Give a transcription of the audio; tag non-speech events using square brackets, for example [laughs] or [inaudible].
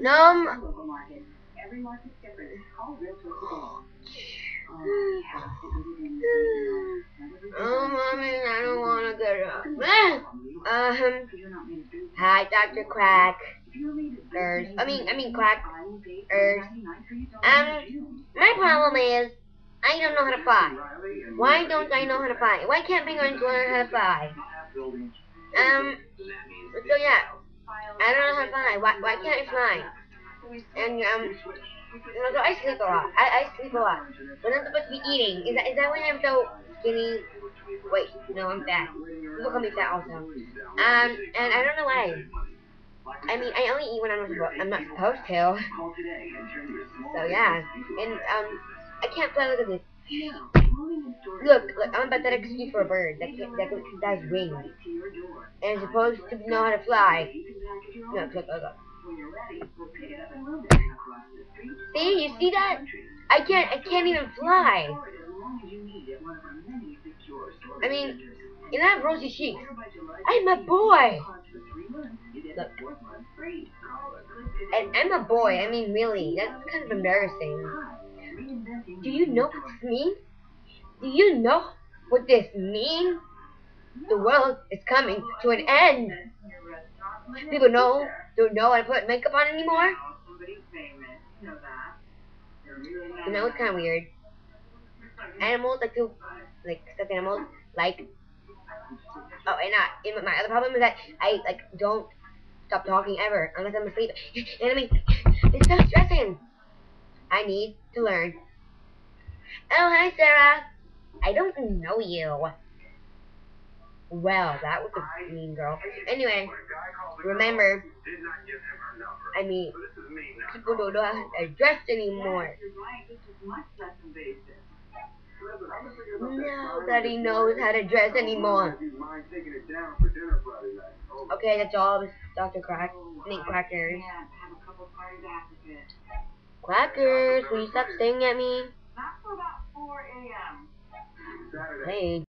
No. Every market's different. Oh, mommy, I don't want to get up. Um, hi, Dr. Quack. Ers. I mean, I mean, Quack. Ers. Um, my problem is, I don't know how to fly. Why don't I know how to fly? Why can't penguins learn how to fly? Um, so yeah, I don't know how to fly. Why, why can't I fly? And, um, so I sleep a lot. I, I sleep a lot. When I'm supposed to be eating, is that, is that when I'm so skinny? Wait, no, I'm fat. People call me fat also. Um, and I don't know why. I mean, I only eat when I'm I'm not supposed to. So yeah, and um, I can't fly. Look at this. Look, look, I'm about pathetic excuse for a bird that that, that has wings and is supposed to know how to fly. Look, look, look. See, you see that? I can't, I can't even fly. I mean, you have rosy cheeks. I'm a boy. Look. And I'm a boy. I mean, really, that's kind of embarrassing. Do you know what this means? Do you know what this means? The world is coming to an end. People know don't know to put makeup on anymore. You know, it's kind of weird. Animals like to, like stuffed animals, like. Oh, and uh, and my other problem is that I like don't stop talking ever unless I'm asleep. [laughs] And I mean, it's so stressing. I need to learn. Oh, hi, Sarah. I don't know you. Well, that was a mean girl. Anyway, remember, I mean, people don't know how to dress anymore. Nobody knows how to dress anymore. Okay, that's all, Dr. Crack. I mean, Quackers. Quackers, will you stop staring at me? Hey.